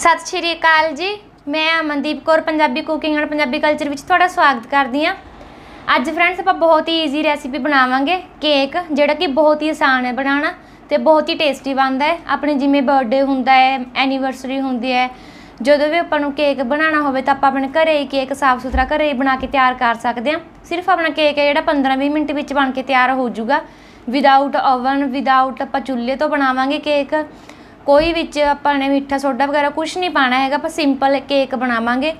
ਸਤਿ ਸ਼੍ਰੀ ਅਕਾਲ ਜੀ। ਮੈਂ Amandeep Kaur, Punjabi cooking and Punjabi culture ਵਿੱਚ ਤੁਹਾਡਾ ਸਵਾਗਤ ਕਰਦੀ ਹਾਂ। ਅੱਜ ਫਰੈਂਡਸ ਆਪਾਂ ਬਹੁਤ ਹੀ ਈਜ਼ੀ ਰੈਸਿਪੀ ਬਣਾਵਾਂਗੇ। ਕੇਕ ਜਿਹੜਾ ਕਿ ਬਹੁਤ ਹੀ ਆਸਾਨ ਹੈ ਬਣਾਉਣਾ ਤੇ ਬਹੁਤ ਹੀ ਟੇਸਟੀ ਬਣਦਾ ਹੈ। ਆਪਣੇ ਜਿਵੇਂ ਬਰਥਡੇ ਹੁੰਦਾ ਹੈ ਐਨੀਵਰਸਰੀ ਹੁੰਦੀ ਹੈ, ਜਦੋਂ ਵੀ ਆਪਾਂ ਨੂੰ ਕੇਕ ਬਣਾਉਣਾ ਹੋਵੇ ਤਾਂ ਆਪਾਂ ਆਪਣੇ ਘਰੇ ਹੀ ਕੇਕ ਸਾਫ਼ ਸੁਥਰਾ ਘਰੇ ਹੀ ਬਣਾ ਕੇ ਤਿਆਰ ਕਰ ਸਕਦੇ ਹਾਂ। ਸਿਰਫ ਆਪਣਾ ਕੇਕ ਹੈ ਜਿਹੜਾ 15-20 ਮਿੰਟ ਵਿੱਚ ਬਣ ਕੇ ਤਿਆਰ ਹੋ ਜਾਊਗਾ। ਵਿਦਆਊਟ ਓਵਨ ਵਿਦਆਊਟ ਆਪਾਂ ਚੁੱਲ੍ਹੇ ਤੋਂ ਬਣਾਵਾਂਗੇ ਕੇਕ ਕੋਈ ਵਿੱਚ ਆਪਾਂ ਨੇ ਮਿੱਠਾ ਸੋਡਾ ਵਗੈਰਾ ਕੁਝ ਨਹੀਂ ਪਾਣਾ ਹੈਗਾ, ਆਪਾਂ ਸਿੰਪਲ ਕੇਕ ਬਣਾਵਾਂਗੇ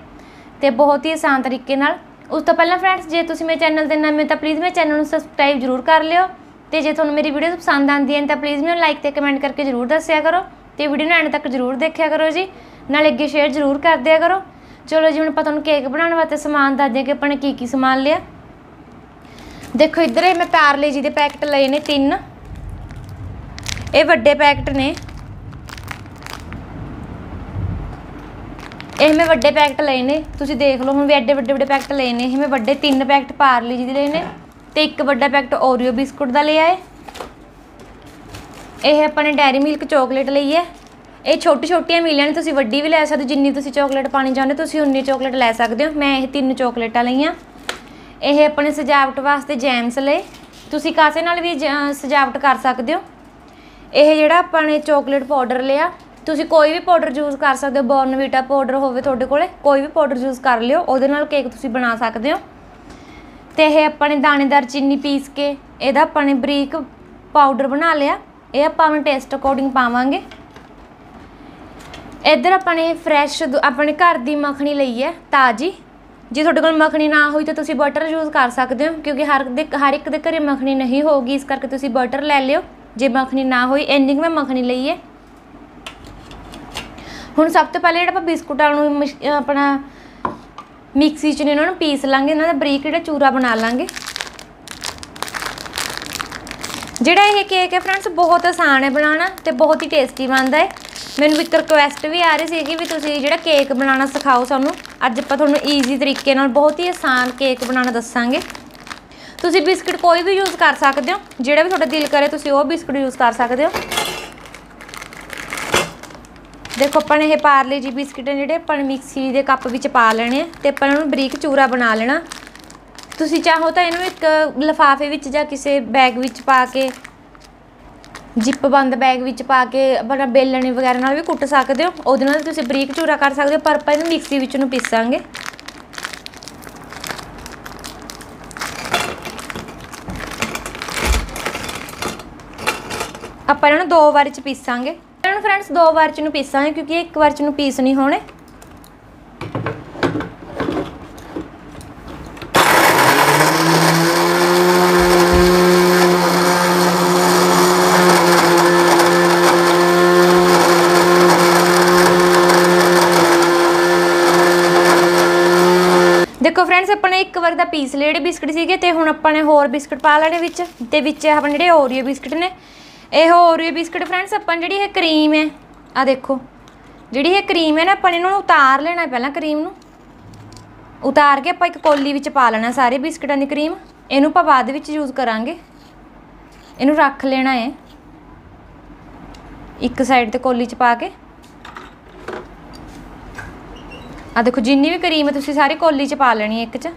ਤੇ ਬਹੁਤ ਹੀ ਆਸਾਨ ਤਰੀਕੇ ਨਾਲ। ਉਸ ਤੋਂ ਪਹਿਲਾਂ ਫਰੈਂਡਸ ਜੇ ਤੁਸੀਂ ਮੇਰੇ ਚੈਨਲ ਤੇ ਨਵੇਂ ਤਾਂ ਪਲੀਜ਼ ਮੇਰੇ ਚੈਨਲ ਨੂੰ ਸਬਸਕ੍ਰਾਈਬ ਜ਼ਰੂਰ ਕਰ ਲਿਓ ਤੇ ਜੇ ਤੁਹਾਨੂੰ ਮੇਰੀ ਵੀਡੀਓ ਪਸੰਦ ਆਉਂਦੀਆਂ ਹੈ ਤਾਂ ਪਲੀਜ਼ ਮੈਨੂੰ ਲਾਈਕ ਤੇ ਕਮੈਂਟ ਕਰਕੇ ਜ਼ਰੂਰ ਦੱਸਿਆ ਕਰੋ ਤੇ ਵੀਡੀਓ ਨੂੰ ਐਂਡ ਤੱਕ ਜ਼ਰੂਰ ਦੇਖਿਆ ਕਰੋ ਜੀ, ਨਾਲ ਅੱਗੇ ਸ਼ੇਅਰ ਜ਼ਰੂਰ ਕਰ ਦਿਆ ਕਰੋ। ਚਲੋ ਜੀ, ਹੁਣ ਆਪਾਂ ਤੁਹਾਨੂੰ ਕੇਕ ਬਣਾਉਣ ਵਾਸਤੇ ਸਮਾਨ ਦੱਸ ਦਿਆਂ ਕਿ ਆਪਾਂ ਨੇ ਕੀ ਕੀ ਸਮਾਨ ਲਿਆ। ਦੇਖੋ ਇੱਧਰ ਇਹ ਮੈਂ ਪਾਰਲੇ ਜੀ ਦੇ ਪੈਕਟ ਲਏ ਨੇ ਤਿੰਨ। ਇਹ ਵੱਡੇ ਪੈਕਟ ਨੇ। ਇਹ ਮੈਂ ਵੱਡੇ ਪੈਕਟ ਲਏ ਨੇ। ਤੁਸੀਂ ਦੇਖ ਲਓ, ਹੁਣ ਵੀ ਐਡੇ ਵੱਡੇ ਵੱਡੇ ਪੈਕਟ ਲਏ ਨੇ। ਇਹ ਮੈਂ ਵੱਡੇ ਤਿੰਨ ਪੈਕਟ ਪਾਰਲੀ ਜੀ ਦੇ ਲਏ ਨੇ ਤੇ ਇੱਕ ਵੱਡਾ ਪੈਕਟ ਓਰੀਓ ਬਿਸਕੁਟ ਦਾ ਲਿਆ ਹੈ ਇਹ ਆਪਾਂ ਨੇ ਡੈਰੀ ਮਿਲਕ ਚਾਕਲੇਟ ਲਈ ਹੈ ਇਹ ਛੋਟੀ ਛੋਟੀਆਂ ਮਿਲੀਆਂ ਨੇ, ਤੁਸੀਂ ਵੱਡੀ ਵੀ ਲੈ ਸਕਦੇ ਜਿੰਨੀ ਤੁਸੀਂ ਚਾਕਲੇਟ ਪਾਣੀ ਚਾਹੁੰਦੇ ਤੁਸੀਂ ਉਨੀ ਚਾਕਲੇਟ ਲੈ ਸਕਦੇ ਹੋ। ਮੈਂ ਇਹ ਤਿੰਨ ਚਾਕਲੇਟਾਂ ਲਈਆਂ। ਇਹ ਆਪਣੇ ਸਜਾਵਟ ਵਾਸਤੇ ਜੈਮਸ ਲਏ। ਤੁਸੀਂ ਕਾਸੇ ਨਾਲ ਵੀ ਜ- ਸਜਾਵਟ ਕਰ ਸਕਦੇ ਹੋ। ਇਹ ਜਿਹੜਾ ਆਪਾਂ ਨੇ ਚਾਕਲੇਟ ਪਾਊਡਰ ਲਿਆ ਤੁਸੀਂ ਕੋਈ ਵੀ ਪਾਊਡਰ ਯੂਜ਼ ਕਰ ਸਕਦੇ ਹੋ ਬੋਰਨਵੀਟਾ ਪਾਊਡਰ ਹੋਵੇ ਤੁਹਾਡੇ ਕੋਲੇ, ਕੋਈ ਵੀ ਪਾਊਡਰ ਯੂਜ਼ ਕਰ ਲਿਓ, ਉਹਦੇ ਨਾਲ ਕੇਕ ਤੁਸੀਂ ਬਣਾ ਸਕਦੇ ਹੋ। ਤੇ ਇਹ ਆਪਾਂ ਨੇ ਦਾਣੇਦਾਰ ਚੀਨੀ ਪੀਸ ਕੇ ਇਹਦਾ ਆਪਾਂ ਨੇ ਬਰੀਕ ਪਾਊਡਰ ਬਣਾ ਲਿਆ, ਇਹ ਆਪਾਂ ਆਪਣੇ ਟੇਸਟ ਅਕੋਰਡਿੰਗ ਪਾਵਾਂਗੇ। ਇੱਧਰ ਆਪਾਂ ਨੇ ਫਰੈਸ਼ ਆਪਣੇ ਘਰ ਦੀ ਮੱਖਣੀ ਲਈ ਹੈ, ਤਾਜੀ। ਜੇ ਤੁਹਾਡੇ ਕੋਲ ਮੱਖਣੀ ਨਾ ਹੋਈ ਤਾਂ ਤੁਸੀਂ ਬਟਰ ਯੂਜ਼ ਕਰ ਸਕਦੇ ਹੋ, ਕਿਉਂਕਿ ਹਰ ਦੇ, ਹਰ ਇੱਕ ਦੇ ਘਰੇ ਮੱਖਣੀ ਨਹੀਂ ਹੋਊਗੀ, ਇਸ ਕਰਕੇ ਤੁਸੀਂ ਬਟਰ ਲੈ ਲਿਓ। ਜੇ ਮੱਖਣੀ ਨਾ ਹੋਈ ਇੰਨੀ ਕੁ ਮੈਂ ਮੱਖਣੀ ਲਈ ਹੈ। ਹੁਣ ਸਭ ਤੋਂ ਪਹਿਲੇ ਜਿਹੜਾ ਆਪਾਂ ਬਿਸਕੁਟਾਂ ਨੂੰ ਮਸ਼- ਆਪਣਾ ਮਿਕਸੀ 'ਚ ਨੇ ਇਹਨਾਂ ਨੂੰ ਪੀਸ ਲਾਂਗੇ, ਇਹਨਾਂ ਦਾ ਬਰੀਕ ਜਿਹੜਾ ਚੂਰਾ ਬਣਾ ਲਾਂਗੇ। ਜਿਹੜਾ ਇਹ ਕੇਕ ਹੈ ਫਰੈਂਡਸ ਬਹੁਤ ਆਸਾਨ ਹੈ ਬਣਾਉਣਾ ਤੇ ਬਹੁਤ ਹੀ ਟੇਸਟੀ ਬਣਦਾ ਹੈ। ਮੈਨੂੰ ਇੱਕ ਰਿਕੁਐਸਟ ਵੀ ਆ ਰਹੀ ਸੀਗੀ ਵੀ ਤੁਸੀਂ ਜਿਹੜਾ ਕੇਕ ਬਣਾਉਣਾ ਸਿਖਾਓ ਸਾਨੂੰ। ਅੱਜ ਆਪਾਂ ਤੁਹਾਨੂੰ ਈਜ਼ੀ ਤਰੀਕੇ ਨਾਲ ਬਹੁਤ ਹੀ ਆਸਾਨ ਕੇਕ ਬਣਾਉਣਾ ਦੱਸਾਂਗੇ। ਤੁਸੀਂ ਬਿਸਕਟ ਕੋਈ ਵੀ ਯੂਜ਼ ਕਰ ਸਕਦੇ ਹੋ, ਜਿਹੜਾ ਵੀ ਤੁਹਾਡਾ ਦਿਲ ਕਰੇ ਤੁਸੀਂ ਉਹ ਬਿਸਕਟ ਯੂਜ਼ ਕਰ ਸਕਦੇ ਹੋ। ਦੇਖੋ, ਆਪਾਂ ਨੇ ਇਹ ਪਾਰਲੇ ਜੀ ਬਿਸਕਿਟ ਨੇ ਜਿਹੜੇ, ਆਪਾਂ ਨੇ ਮਿਕਸੀ ਦੇ ਕੱਪ ਵਿੱਚ ਪਾ ਲੈਣੇ ਆ ਤੇ ਆਪਾਂ ਇਹਨਾਂ ਨੂੰ ਬਰੀਕ ਚੂਰਾ ਬਣਾ ਲੈਣਾ। ਤੁਸੀਂ ਚਾਹੋ ਤਾਂ ਇਹਨੂੰ ਇੱਕ ਲਿਫਾਫੇ ਵਿੱਚ ਜਾਂ ਕਿਸੇ ਬੈਗ ਵਿੱਚ ਪਾ ਕੇ, ਜਿੱਪ ਬੰਦ ਬੈਗ ਵਿੱਚ ਪਾ ਕੇ, ਆਪਣਾ ਬੇਲਣੇ ਵਗੈਰਾ ਨਾਲ ਵੀ ਕੁੱਟ ਸਕਦੇ ਹੋ। ਉਹਦੇ ਨਾਲ ਤੁਸੀਂ ਬਰੀਕ ਚੂਰਾ ਕਰ ਸਕਦੇ ਹੋ, ਪਰ ਆਪਾਂ ਇਹਨੂੰ ਮਿਕਸੀ ਵਿੱਚ ਨੂੰ ਪੀਸਾਂਗੇ। ਆਪਾਂ ਇਹਨਾਂ ਨੂੰ ਦੋ ਵਾਰ ਚ ਪੀਸਾਂਗੇ। ਨੂੰ ਫਰੈਂਡਸ ਦੋ ਵਾਰ ਚ ਨੂੰ ਪੀਸਾਂਗੇ, ਕਿਉਂਕਿ ਇੱਕ ਵਾਰ ਚ ਨੂੰ ਪੀਸ ਨਹੀਂ ਹੋਣੇ। ਦੇਖੋ ਫਰੈਂਡਸ ਆਪਣੇ ਇੱਕ ਵਾਰ ਦਾ ਪੀਸ ਲਏ ਜਿਹੜੇ ਬਿਸਕਟ ਸੀਗੇ, ਤੇ ਹੁਣ ਆਪਾਂ ਨੇ ਹੋਰ ਬਿਸਕਟ ਪਾ ਲੈਣੇ ਵਿੱਚ ਤੇ ਵਿੱਚ ਆਪਣੇ ਜਿਹੜੇ ਓਰੀਓ ਬਿਸਕਟ ਨੇ। ਇਹ ਓਰੀਓ ਬਿਸਕਟ ਫਰੈਂਡਸ ਆਪਾਂ ਜਿਹੜੀ ਇਹ ਕਰੀਮ ਹੈ ਆ ਦੇਖੋ। ਜਿਹੜੀ ਇਹ ਕਰੀਮ ਹੈ ਨਾ, ਆਪਾਂ ਨੇ ਇਹਨਾਂ ਨੂੰ ਉਤਾਰ ਲੈਣਾ ਪਹਿਲਾਂ ਕਰੀਮ ਨੂੰ। ਉਤਾਰ ਕੇ ਆਪਾਂ ਇੱਕ ਕੋਲੀ ਵਿੱਚ ਪਾ ਲੈਣਾ ਸਾਰੇ ਬਿਸਕਟਾਂ ਦੀ ਕਰੀਮ ਇਹਨੂੰ ਆਪਾਂ ਬਾਅਦ ਵਿੱਚ ਯੂਜ਼ ਕਰਾਂਗੇ। ਇਹਨੂੰ ਰੱਖ ਲੈਣਾ ਹੈ। ਇੱਕ ਸਾਈਡ ਤੇ ਕੋਲੀ 'ਚ ਪਾ ਕੇ। ਆ ਦੇਖੋ, ਜਿੰਨੀ ਵੀ ਕਰੀਮ ਹੈ ਤੁਸੀਂ ਸਾਰੀ ਕੋਲੀ 'ਚ ਪਾ ਲੈਣੀ ਹੈ ਇੱਕ 'ਚ।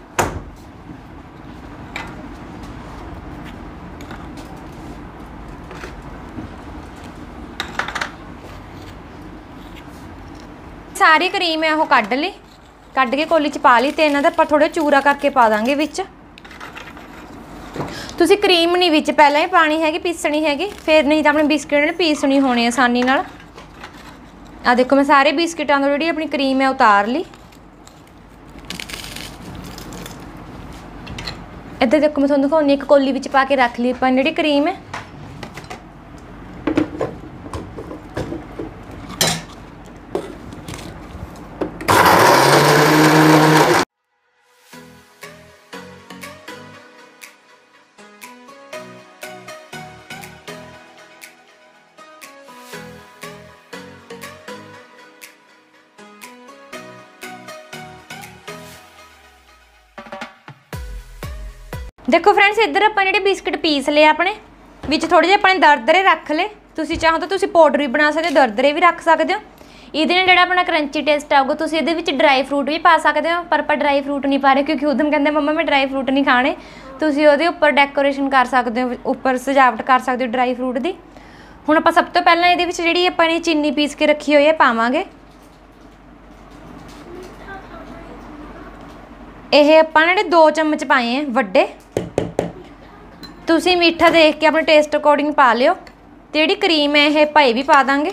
ਸਾਰੀ ਕਰੀਮ ਹੈ ਉਹ ਕੱਢ ਲਈ। ਕੱਢ ਕੇ ਕੋਲੀ 'ਚ ਪਾ ਲਈ ਤੇ ਇਹਨਾਂ ਦਾ ਆਪਾਂ ਥੋੜਾ ਚੂਰਾ ਕਰਕੇ ਪਾ ਦਾਂਗੇ ਵਿੱਚ। ਤੁਸੀਂ ਕਰੀਮ ਨਹੀਂ ਵਿੱਚ, ਪਹਿਲਾਂ ਹੀ ਪਾਣੀ ਹੈਗੀ, ਪੀਸਣੀ ਹੈਗੀ। ਫਿਰ ਨਹੀਂ ਤਾਂ ਆਪਣੇ ਬਿਸਕਿਟ ਨੇ ਪੀਸਣੀ ਹੋਣੀ ਆਸਾਨੀ ਨਾਲ। ਆ ਦੇਖੋ, ਮੈਂ ਸਾਰੇ ਬਿਸਕਿਟਾਂ ਤੋਂ ਜਿਹੜੀ ਆਪਣੀ ਕਰੀਮ ਹੈ ਉਤਾਰ ਲਈ। ਇੱਧਰ ਦੇਖੋ, ਮੈਂ ਤੁਹਾਨੂੰ ਦਿਖਾਉਂਦੀ ਇੱਕ ਕੋਲੀ ਵਿੱਚ ਪਾ ਕੇ ਰੱਖ ਲਈ ਆਪਾਂ, ਜਿਹੜੀ ਕਰੀਮ ਹੈ। ਦੇਖੋ ਫਰੈਂਡਸ ਇੱਧਰ ਆਪਾਂ ਜਿਹੜੇ ਬਿਸਕਟ ਪੀਸ ਲਏ ਆਪਣੇ, ਵਿੱਚ ਥੋੜੇ ਜਿਹੇ ਆਪਣੇ ਦਰਦਰੇ ਰੱਖ ਲਏ। ਤੁਸੀਂ ਚਾਹੋ ਤਾਂ ਤੁਸੀਂ ਪਾਊਡਰ ਵੀ ਬਣਾ ਸਕਦੇ ਹੋ ਦਰਦਰੇ ਵੀ ਰੱਖ ਸਕਦੇ ਹੋ। ਇਹਦੇ ਨਾਲ ਜਿਹੜਾ ਆਪਣਾ ਕਰੰਚੀ ਟੇਸਟ ਆਊਗਾ, ਤੁਸੀਂ ਇਹਦੇ ਵਿੱਚ ਡਰਾਈ ਫਰੂਟ ਵੀ ਪਾ ਸਕਦੇ ਹੋ, ਪਰ ਆਪਾਂ ਡਰਾਈ ਫਰੂਟ ਨਹੀਂ ਪਾ ਰਹੇ, ਕਿਉਂਕਿ ਉਦਮ ਕਹਿੰਦੇ, ਮੰਮਾ, ਮੈਂ ਡਰਾਈ ਫਰੂਟ ਨਹੀਂ ਖਾਣੇ। ਤੁਸੀਂ ਉਹਦੇ ਉੱਪਰ ਡੈਕੋਰੇਸ਼ਨ ਕਰ ਸਕਦੇ ਹੋ, ਉੱਪਰ ਸਜਾਵਟ ਕਰ ਸਕਦੇ ਹੋ ਡਰਾਈ ਫਰੂਟ ਦੀ। ਹੁਣ ਆਪਾਂ ਸਭ ਤੋਂ ਪਹਿਲਾਂ ਇਹਦੇ ਵਿੱਚ ਜਿਹੜੀ ਆਪਾਂ ਨੇ ਚੀਨੀ ਪੀਸ ਕੇ ਰੱਖੀ ਹੋਈ ਹੈ, ਪਾਵਾਂਗੇ। ਇਹ ਆਪਾਂ ਨੇ ਦੋ ਚਮਚ ਪਾਏ ਆ, ਵੱਡੇ। ਤੁਸੀਂ ਮਿੱਠਾ ਦੇਖ ਕੇ ਆਪਣੇ ਟੇਸਟ ਅਕੋਰਡਿੰਗ ਪਾ ਲਿਓ ਤੇ ਜਿਹੜੀ ਕਰੀਮ ਹੈ, ਇਹ ਭਾਈ ਵੀ ਪਾ ਦਾਂਗੇ।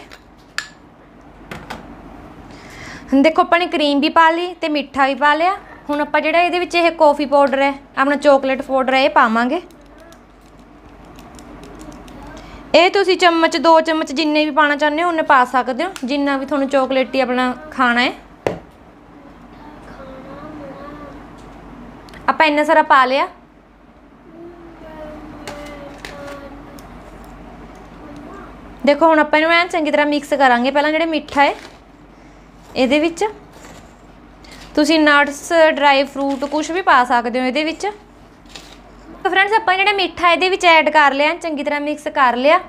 ਦੇਖੋ, ਆਪਾਂ ਨੇ ਕਰੀਮ ਵੀ ਪਾ ਲਈ ਤੇ ਮਿੱਠਾ ਵੀ ਪਾ ਲਿਆ। ਹੁਣ ਆਪਾਂ ਜਿਹੜਾ ਇਹਦੇ ਵਿੱਚ ਇਹ ਕਾਫੀ ਪਾਊਡਰ ਹੈ, ਆਪਣਾ ਚੋਕਲੇਟ ਪਾਊਡਰ ਹੈ, ਇਹ ਪਾਵਾਂਗੇ। ਇਹ ਤੁਸੀਂ ਚਮਚ, ਦੋ ਚਮਚ ਜਿੰਨੇ ਵੀ ਪਾਣਾ ਚਾਹੁੰਦੇ ਹੋ, ਉਹਨੇ ਪਾ ਸਕਦੇ ਹੋ। ਜਿੰਨਾ ਵੀ ਤੁਹਾਨੂੰ ਚਾਕਲੇਟੀ ਆਪਣਾ ਖਾਣਾ ਹੈ। ਆਪਾਂ ਇੰਨਾ ਸਾਰਾ ਪਾ ਲਿਆ? ਦੇਖੋ, ਹੁਣ ਆਪਾਂ ਇਹਨੂੰ ਐਨ ਚੰਗੀ ਤਰ੍ਹਾਂ ਮਿਕਸ ਕਰਾਂਗੇ। ਪਹਿਲਾਂ ਜਿਹੜੇ ਮਿੱਠਾ ਹੈ ਇਹਦੇ ਵਿੱਚ। ਤੁਸੀਂ ਨਟਸ ਡਰਾਈ ਫਰੂਟ ਕੁਝ ਵੀ ਪਾ ਸਕਦੇ ਹੋ ਇਹਦੇ ਵਿੱਚ। ਤਾਂ ਫਰੈਂਡਸ ਆਪਾਂ ਜਿਹੜਾ ਮਿੱਠਾ ਇਹਦੇ ਵਿੱਚ ਐਡ ਕਰ ਲਿਆ, ਚੰਗੀ ਤਰ੍ਹਾਂ ਮਿਕਸ ਕਰ ਲਿਆ।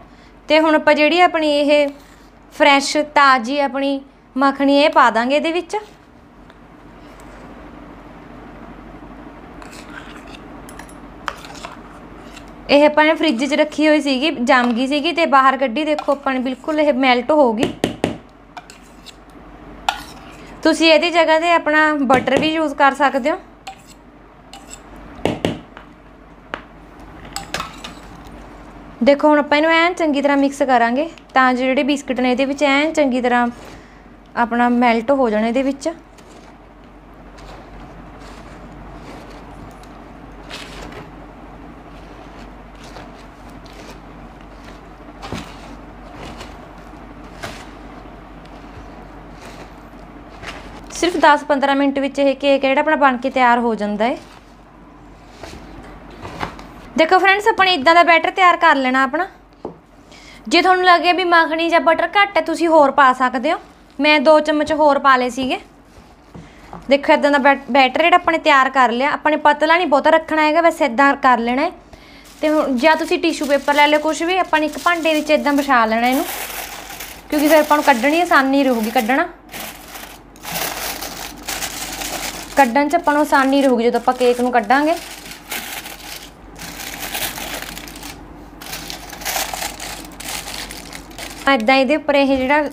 ਤੇ ਹੁਣ ਆਪਾਂ ਜਿਹੜੀ ਆਪਣੀ ਇਹ ਫਰੈਸ਼ ਤਾਜ਼ੀ ਆਪਣੀ ਮੱਖਣੀ ਇਹ ਪਾ ਦਾਂਗੇ ਇਹਦੇ ਵਿੱਚ। ਇਹ ਆਪਾਂ ਨੇ ਫ੍ਰਿਜ 'ਚ ਰੱਖੀ ਹੋਈ ਸੀਗੀ, ਜੰਮ ਗਈ ਸੀਗੀ ਤੇ ਬਾਹਰ ਕੱਢੀ, ਦੇਖੋ ਆਪਾਂ ਨੇ ਬਿਲਕੁਲ ਇਹ ਮੈਲਟ ਹੋ ਗਈ। ਤੁਸੀਂ ਇਹਦੀ ਜਗ੍ਹਾ ਤੇ ਆਪਣਾ ਬਟਰ ਵੀ ਯੂਜ਼ ਕਰ ਸਕਦੇ ਹੋ। ਦੇਖੋ, ਹੁਣ ਆਪਾਂ ਇਹਨੂੰ ਐਨ ਚੰਗੀ ਤਰ੍ਹਾਂ ਮਿਕਸ ਕਰਾਂਗੇ ਤਾਂ ਜੋ ਜਿਹੜੇ ਬਿਸਕਟ ਨੇ ਇਹਦੇ ਵਿੱਚ ਐਨ ਚੰਗੀ ਤਰ੍ਹਾਂ ਆਪਣਾ ਮੈਲਟ ਹੋ ਜਾਣ ਇਹਦੇ ਵਿੱਚ। ਸਿਰਫ 10-15 ਮਿੰਟ ਵਿੱਚ ਇਹ ਕੇਕ ਜਿਹੜਾ ਆਪਣਾ ਬਣ ਕੇ ਤਿਆਰ ਹੋ ਜਾਂਦਾ ਹੈ। ਦੇਖੋ ਫਰੈਂਡਸ ਆਪਣੇ ਨੇ ਇਦਾਂ ਦਾ ਬੈਟਰ ਤਿਆਰ ਕਰ ਲੈਣਾ ਆਪਣਾ। ਜੇ ਤੁਹਾਨੂੰ ਲੱਗੇ ਵੀ ਮੱਖਣੀ ਜਾਂ ਬਟਰ ਘੱਟ ਹੈ, ਤੁਸੀਂ ਹੋਰ ਪਾ ਸਕਦੇ ਹੋ। ਮੈਂ 2 ਚਮਚ ਹੋਰ ਪਾ ਲਏ ਸੀਗੇ। ਦੇਖੋ ਇਦਾਂ ਦਾ ਬੈਟਰ ਜਿਹੜਾ ਆਪਣੇ ਤਿਆਰ ਕਰ ਲਿਆ। ਆਪਣੇ ਪਤਲਾ ਨਹੀਂ ਬਹੁਤਾ ਰੱਖਣਾ ਹੈਗਾ, ਬਸ ਇਦਾਂ ਕਰ ਲੈਣਾ ਹੈ। ਤੇ ਹੁਣ ਜਾਂ ਤੁਸੀਂ ਟਿਸ਼ੂ ਪੇਪਰ ਲੈ ਲਿਓ ਕੁਝ ਵੀ, ਆਪਾਂ ਨੇ ਇੱਕ ਭਾਂਡੇ ਵਿੱਚ ਇਦਾਂ ਵਿਛਾ ਲੈਣਾ ਇਹਨੂੰ। ਕਿਉਂਕਿ ਫਿਰ ਆਪਾਂ ਨੂੰ ਕੱਢਣੀ ਆਸਾਨੀ ਰਹੂਗੀ, ਕੱਢਣਾ। ਕੱਢਣ 'ਚ ਆਪਾਂ ਨੂੰ ਆਸਾਨੀ ਰਹੂਗੀ ਜਦੋਂ ਆਪਾਂ ਕੇਕ ਨੂੰ ਕੱਢਾਂਗੇ। ਇਦਾਂ ਇਹਦੇ ਉੱਪਰ ਇਹ ਜਿਹੜਾ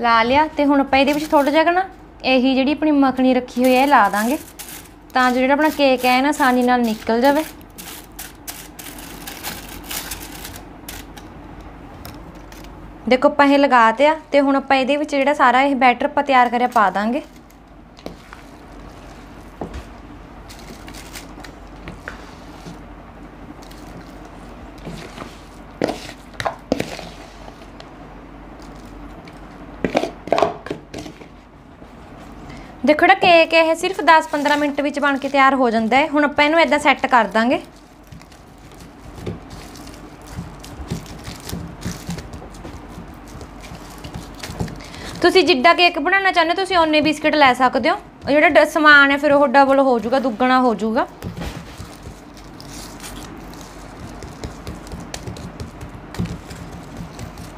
ਲਾ ਲਿਆ, ਤੇ ਹੁਣ ਆਪਾਂ ਇਹਦੇ ਵਿੱਚ ਥੋੜਾ ਜਿਹਾ ਨਾ ਇਹੀ ਜਿਹੜੀ ਆਪਣੀ ਮੱਖਣੀ ਰੱਖੀ ਹੋਈ ਹੈ ਇਹ ਲਾ ਦਾਂਗੇ। ਤਾਂ ਜੋ ਜਿਹੜਾ ਆਪਣਾ ਕੇਕ ਹੈ ਨਾ ਆਸਾਨੀ ਨਾਲ ਨਿਕਲ ਜਾਵੇ। ਦੇਖੋ, ਆਪਾਂ ਇਹ ਲਗਾਤੇ ਆ, ਤੇ ਹੁਣ ਆਪਾਂ ਇਹਦੇ ਵਿੱਚ ਜਿਹੜਾ ਸਾਰਾ ਇਹ ਬੈਟਰ ਆਪਾਂ ਤਿਆਰ ਕਰਿਆ ਪਾ ਦਾਂਗੇ। ਦੇਖੋ ਜਿਹੜਾ ਕੇਕ ਇਹ ਸਿਰਫ 10-15 ਮਿੰਟ ਵਿੱਚ ਬਣ ਕੇ ਤਿਆਰ ਹੋ ਜਾਂਦਾ ਹੈ। ਹੁਣ ਆਪਾਂ ਇਹਨੂੰ ਇਦਾਂ ਸੈੱਟ ਕਰ ਦਾਂਗੇ। ਤੁਸੀਂ ਜਿੱਡਾ ਕੇਕ ਬਣਾਉਣਾ ਚਾਹੁੰਦੇ ਹੋ, ਤੁਸੀਂ ਓਨੇ ਬਿਸਕਟ ਲੈ ਸਕਦੇ ਹੋ। ਜਿਹੜਾ ਸਮਾਨ ਹੈ, ਫਿਰ ਉਹ ਡਬਲ ਹੋ ਜਾਊਗਾ, ਦੁੱਗਣਾ ਹੋ ਜਾਊਗਾ।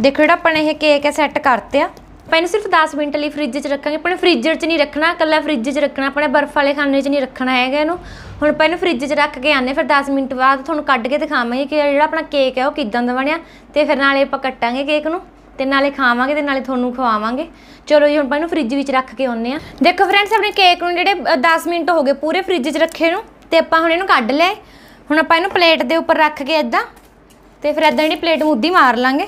ਦੇਖੋ ਜਿਹੜਾ ਆਪਾਂ ਨੇ ਇਹ ਕੇਕ ਹੈ ਸੈੱਟ ਕਰਤੇ ਆ। ਆਪਾਂ ਇਹਨੂੰ ਸਿਰਫ 10 ਮਿੰਟ ਲਈ ਫ੍ਰਿਜ 'ਚ ਰੱਖਾਂਗੇ। ਆਪਣੇ ਫ੍ਰੀਜ਼ਰ 'ਚ ਨਹੀਂ ਰੱਖਣਾ ਕੱਲਾ ਫ੍ਰਿਜ 'ਚ ਰੱਖਣਾ, ਆਪਣੇ ਬਰਫ਼ ਵਾਲੇ ਖਾਨੇ 'ਚ ਨਹੀਂ ਰੱਖਣਾ ਹੈਗਾ ਇਹਨੂੰ। ਹੁਣ ਆਪਾਂ ਇਹਨੂੰ ਫ੍ਰਿਜ 'ਚ ਰੱਖ ਕੇ ਆਨੇ ਫਿਰ 10 ਮਿੰਟ ਬਾਅਦ ਤੁਹਾਨੂੰ ਕੱਢ ਕੇ ਦਿਖਾਵਾਂਗੇ ਕਿ ਜਿਹੜਾ ਆਪਣਾ ਕੇਕ ਹੈ ਉਹ ਕਿਦਾਂ ਦਾ ਬਣਿਆ। ਤੇ ਫਿਰ ਨਾਲੇ ਆਪਾਂ ਕੱਟਾਂਗੇ ਕੇਕ ਨੂੰ, ਤੇ ਨਾਲੇ ਖਾਵਾਂਗੇ ਤੇ ਨਾਲੇ ਤੁਹਾਨੂੰ ਖਵਾਵਾਂਗੇ। ਚਲੋ ਜੀ, ਹੁਣ ਆਪਾਂ ਇਹਨੂੰ ਫ੍ਰਿਜ ਵਿੱਚ ਰੱਖ ਕੇ ਆਉਨੇ ਆ। ਦੇਖੋ ਫਰੈਂਡਸ ਆਪਣੇ ਕੇਕ ਨੂੰ ਜਿਹੜੇ 10 ਮਿੰਟ ਹੋ ਗਏ ਪੂਰੇ ਫ੍ਰਿਜ 'ਚ ਰੱਖੇ ਨੂੰ, ਤੇ ਆਪਾਂ ਹੁਣ ਇਹਨੂੰ ਕੱਢ ਲਿਆ ਹੁਣ ਆਪਾਂ ਇਹਨੂੰ ਪਲੇਟ ਦੇ ਉੱਪਰ ਰੱਖ ਕੇ ਇਦਾਂ ਤੇ ਫਿਰ ਇਦਾਂ ਜਿਹੜੀ ਪਲੇਟ ਮੁੱਦੀ ਮਾਰ ਲਾਂਗੇ।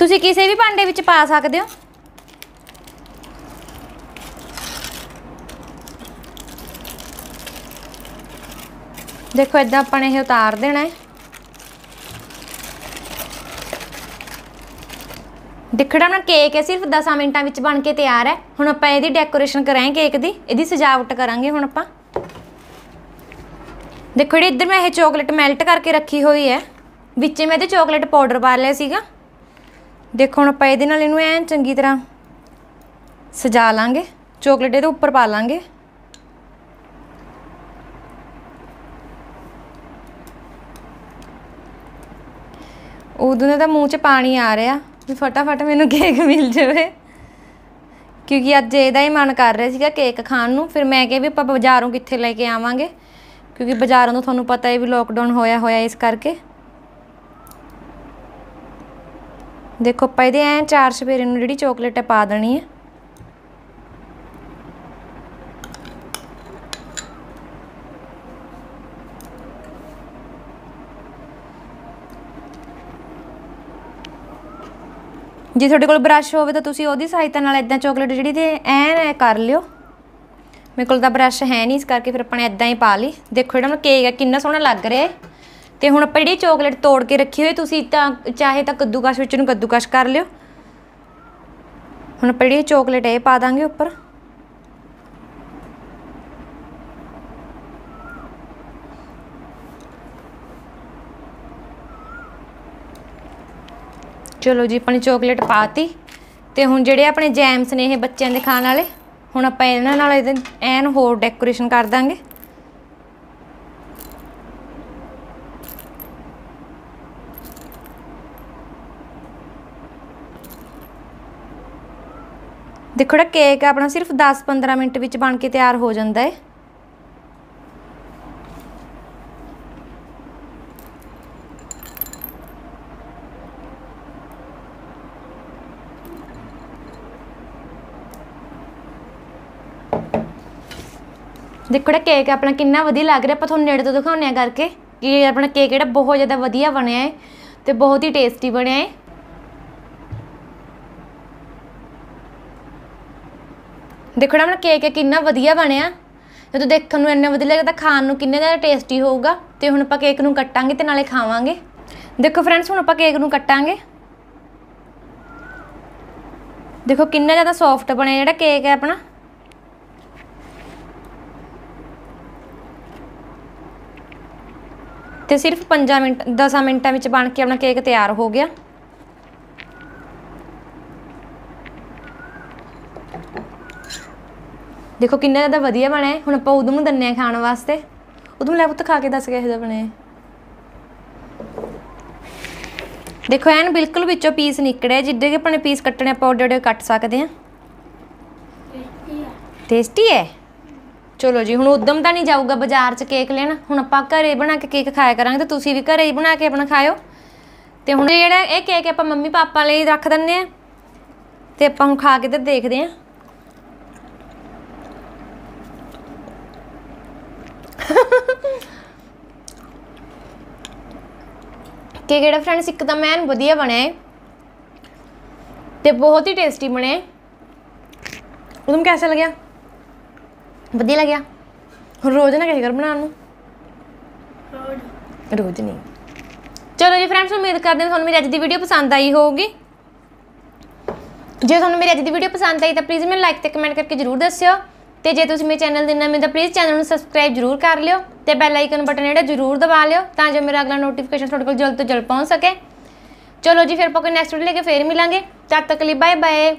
ਤੁਸੀਂ ਕਿਸੇ ਵੀ ਭਾਂਡੇ ਵਿੱਚ ਪਾ ਸਕਦੇ ਹੋ? ਦੇਖੋ ਇਦਾਂ ਆਪਾਂ ਨੇ ਇਹ ਉਤਾਰ ਦੇਣਾ ਹੈ। ਦੇਖੜਾ ਨਾ, ਕੇਕ ਹੈ, ਸਿਰਫ 10 ਮਿੰਟਾਂ ਵਿੱਚ ਬਣ ਕੇ ਤਿਆਰ ਹੈ। ਹੁਣ ਆਪਾਂ ਇਹਦੀ ਡੈਕੋਰੇਸ਼ਨ ਕਰਾਂਗੇ ਕੇਕ ਦੀ। ਇਹਦੀ ਸਜਾਵਟ ਕਰਾਂਗੇ ਹੁਣ ਆਪਾਂ। ਦੇਖੋ, ਜਿਹੜੀ ਇੱਧਰ ਮੈਂ ਇਹ ਚਾਕਲੇਟ ਮੈਲਟ ਕਰਕੇ ਰੱਖੀ ਹੋਈ ਹੈ, ਵਿੱਚ ਮੈਂ ਇਹਦੇ ਚਾਕਲੇਟ ਪਾਊਡਰ ਪਾ ਲਿਆ ਸੀਗਾ। ਦੇਖੋ ਹੁਣ ਆਪਾਂ ਇਹਦੇ ਨਾਲ ਇਹਨੂੰ ਐਨ ਚੰਗੀ ਤਰ੍ਹਾਂ ਸਜਾ ਲਾਂਗੇ, ਚਾਕਲੇਟ ਇਹਦੇ ਉੱਪਰ ਪਾ ਲਾਂਗੇ। ਉਦੋਂ ਦਾ ਤਾਂ ਮੂੰਹ 'ਚ ਪਾਣੀ ਆ ਰਿਹਾ ਵੀ ਫਟਾਫਟ ਮੈਨੂੰ ਕੇਕ ਮਿਲ ਜਾਵੇ। ਕਿਉਂਕਿ ਅੱਜ ਇਹਦਾ ਹੀ ਮਨ ਕਰ ਰਿਹਾ ਸੀਗਾ ਕੇਕ ਖਾਣ ਨੂੰ, ਫਿਰ ਮੈਂ ਕਿਹਾ ਵੀ ਆਪਾਂ ਬਾਜ਼ਾਰੋਂ ਕਿੱਥੇ ਲੈ ਕੇ ਆਵਾਂਗੇ? ਕਿਉਂਕਿ ਬਾਜ਼ਾਰੋਂ ਤੋਂ ਤੁਹਾਨੂੰ ਪਤਾ ਹੈ ਵੀ ਲੋਕਡਾਊਨ ਹੋਇਆ ਹੋਇਆ ਇਸ ਕਰਕੇ। ਦੇਖੋ, ਆਪਾਂ ਇਹਦੇ ਐ ਚਾਰ ਸਵੇਰੇ ਨੂੰ ਜਿਹੜੀ ਚਾਕਲੇਟ ਹੈ ਪਾ ਦੇਣੀ ਹੈ ਜੇ ਤੁਹਾਡੇ ਕੋਲ ਬ੍ਰਸ਼ ਹੋਵੇ ਤਾਂ ਤੁਸੀਂ ਉਹਦੀ ਸਹਾਇਤਾ ਨਾਲ ਇਦਾਂ ਚਾਕਲੇਟ ਜਿਹੜੀ ਤੇ ਐਨ ਕਰ ਲਿਓ। ਮੇਰੇ ਕੋਲ ਤਾਂ ਬ੍ਰਸ਼ ਹੈ ਨਹੀਂ, ਇਸ ਕਰਕੇ ਫਿਰ ਆਪਾਂ ਨੇ ਇਦਾਂ ਹੀ ਪਾ ਲਈ। ਦੇਖੋ, ਜਿਹੜਾ ਕੇਕ ਹੈ ਕਿੰਨਾ ਸੋਹਣਾ ਲੱਗ ਰਿਹਾ ਹੈ ਤੇ ਹੁਣ ਆਪਾਂ ਜਿਹੜੀ ਚਾਕਲੇਟ ਤੋੜ ਕੇ ਰੱਖੀ ਹੋਈ, ਤੁਸੀਂ ਤਾਂ ਚਾਹੇ ਤਾਂ ਕੱਦੂਕਸ਼ ਵਿੱਚ ਨੂੰ ਕੱਦੂਕਸ਼ ਕਰ ਲਿਓ। ਹੁਣ ਆਪਾਂ ਜਿਹੜੀ ਚਾਕਲੇਟ ਇਹ ਪਾ ਦਾਂਗੇ ਉੱਪਰ। ਚਲੋ ਜੀ ਆਪਣੀ ਚਾਕਲੇਟ ਪਾਤੀ। ਤੇ ਹੁਣ ਜਿਹੜੇ ਆਪਣੇ ਜੈਮਸ ਨੇ ਇਹ ਬੱਚਿਆਂ ਦੇ ਖਾਣ ਵਾਲੇ, ਹੁਣ ਆਪਾਂ ਇਹਨਾਂ ਨਾਲ ਇਹਦੇ ਐਨ ਹੋਰ ਡੈਕੋਰੇਸ਼ਨ ਕਰ ਦਾਂਗੇ। ਦੇਖੋ ਜਿਹੜਾ ਕੇਕ ਆਪਣਾ ਸਿਰਫ 10-15 ਮਿੰਟ ਵਿੱਚ ਬਣ ਕੇ ਤਿਆਰ ਹੋ ਜਾਂਦਾ ਹੈ। ਦੇਖੋ ਜਿਹੜਾ ਕੇਕ ਆਪਣਾ ਕਿੰਨਾ ਵਧੀਆ ਲੱਗ ਰਿਹਾ। ਆਪਾਂ ਤੁਹਾਨੂੰ ਨੇੜੇ ਤੋਂ ਦਿਖਾਉਂਦੇ ਆ ਕਰਕੇ ਕਿ ਆਪਣਾ ਕੇਕ ਜਿਹੜਾ ਬਹੁਤ ਜ਼ਿਆਦਾ ਵਧੀਆ ਬਣਿਆ ਹੈ ਤੇ ਬਹੁਤ ਹੀ ਟੇਸਟੀ ਬਣਿਆ ਹੈ। ਦੇਖੋ ਨਾ ਆਪਣਾ ਕੇਕ ਕਿੰਨਾ ਵਧੀਆ ਬਣਿਆ। ਜਦੋਂ ਦੇਖਣ ਨੂੰ ਇੰਨਾ ਵਧੀਆ ਲੱਗਦਾ ਖਾਣ ਨੂੰ ਕਿੰਨਾ ਜ਼ਿਆਦਾ ਟੇਸਟੀ ਹੋਊਗਾ। ਤੇ ਹੁਣ ਆਪਾਂ ਕੇਕ ਨੂੰ ਕੱਟਾਂਗੇ ਤੇ ਨਾਲੇ ਖਾਵਾਂਗੇ। ਦੇਖੋ ਫਰੈਂਡਸ ਹੁਣ ਆਪਾਂ ਕੇਕ ਨੂੰ ਕੱਟਾਂਗੇ। ਦੇਖੋ ਕਿੰਨਾ ਜ਼ਿਆਦਾ ਸੌਫਟ ਬਣਿਆ ਜਿਹੜਾ ਕੇਕ ਹੈ ਆਪਣਾ। ਤੇ ਸਿਰਫ 5 ਮਿੰਟ 10 ਮਿੰਟਾਂ ਵਿੱਚ ਬਣ ਕੇ ਆਪਣਾ ਕੇਕ ਤਿਆਰ ਹੋ ਗਿਆ। ਦੇਖੋ ਕਿੰਨਾ ਜ਼ਿਆਦਾ ਵਧੀਆ ਬਣਿਆ ਹੁਣ ਆਪਾਂ ਉਦੋਂ ਨੂੰ ਦੰਨੇ ਖਾਣ ਵਾਸਤੇ। ਉਦੋਂ ਲੈ ਪੁੱਤ ਖਾ ਕੇ ਦੱਸ ਕਿਹੋ ਜਿਹਾ ਬਣਿਆ ਦੇਖੋ ਐਨ ਬਿਲਕੁਲ ਵਿੱਚੋਂ ਪੀਸ ਨਿਕੜਿਆ ਜਿੱਡੇ ਕਿ ਆਪਣੇ ਪੀਸ ਕੱਟਣੇ ਆਪਾਂ ਓਡੇ ਓਡੇ ਕੱਟ ਸਕਦੇ ਆ। ਟੇਸਟੀ ਹੈ ਚਲੋ ਜੀ ਹੁਣ ਉਦਮ ਤਾਂ ਨਹੀਂ ਜਾਊਗਾ ਬਾਜ਼ਾਰ 'ਚ ਕੇਕ ਲੈਣ। ਹੁਣ ਆਪਾਂ ਘਰੇ ਬਣਾ ਕੇ ਕੇਕ ਖਾਇਆ ਕਰਾਂਗੇ ਤੇ ਤੁਸੀਂ ਵੀ ਘਰੇ ਹੀ ਬਣਾ ਕੇ ਆਪਣਾ ਖਾਇਓ। ਤੇ ਹੁਣ ਜਿਹੜਾ ਇਹ ਕੇਕ ਆਪਾਂ ਮੰਮੀ ਪਾਪਾ ਲਈ ਰੱਖ ਦਿੰਨੇ ਆ। ਤੇ ਆਪਾਂ ਹੁਣ ਖਾ ਕੇ ਤੇ ਦੇਖਦੇ ਆ। ਕੇਕ ਜਿਹੜਾ ਫਰੈਂਡਸ ਇੱਕਦਮ ਐਨ ਵਧੀਆ ਬਣਿਆ ਤੇ ਬਹੁਤ ਹੀ ਟੇਸਟੀ ਬਣਿਆ ਹੈ ਉਦਮ ਕਿਹਦਾ ਲੱਗਿਆ? ਵਧੀਆ ਲੱਗਿਆ। ਹੁਣ ਰੋਜ਼ ਨਾ ਕਹੇ ਕਰ ਬਣਾਉਣ ਨੂੰ। ਰੋਜ਼। ਨਹੀਂ। ਚਲੋ ਜੀ ਫਰੈਂਡਸ ਉਮੀਦ ਕਰਦੇ ਹਾਂ ਤੁਹਾਨੂੰ ਮੇਰੀ ਅੱਜ ਦੀ ਵੀਡੀਓ ਪਸੰਦ ਆਈ ਹੋਊਗੀ। ਜੇ ਤੁਹਾਨੂੰ ਮੇਰੀ ਅੱਜ ਦੀ ਵੀਡੀਓ ਪਸੰਦ ਆਈ ਤਾਂ ਪਲੀਜ਼ ਮੈਨੂੰ ਲਾਈਕ ਤੇ ਕਮੈਂਟ ਕਰਕੇ ਜਰੂਰ ਦੱਸਿਓ। ਤੇ ਜੇ ਤੁਸੀਂ ਮੇਰੇ ਚੈਨਲ ਦੇ ਨਵੇਂ ਤਾਂ ਪਲੀਜ਼ ਚੈਨਲ ਨੂੰ ਸਬਸਕ੍ਰਾਈਬ ਜਰੂਰ ਕਰ ਲਿਓ ਤੇ ਬੈਲ ਆਈਕਨ ਬਟਨ ਜਿਹੜਾ ਜਰੂਰ ਦਬਾ ਲਿਓ ਤਾਂ ਜੋ ਮੇਰਾ ਅਗਲਾ ਨੋਟੀਫਿਕੇਸ਼ਨ ਤੁਹਾਡੇ ਕੋਲ ਜਲਦ ਤੋਂ ਜਲਦ ਪਹੁੰਚ ਸਕੇ। ਚਲੋ ਜੀ, ਫਿਰ ਆਪਾਂ ਕੋਈ ਨੈਕਸਟ ਵੀਡੀਓ ਲੈ ਕੇ ਫੇਰ ਮਿਲਾਂਗੇ। ਤਦ ਤੱਕ ਲਈ ਬਾਏ ਬਾਏ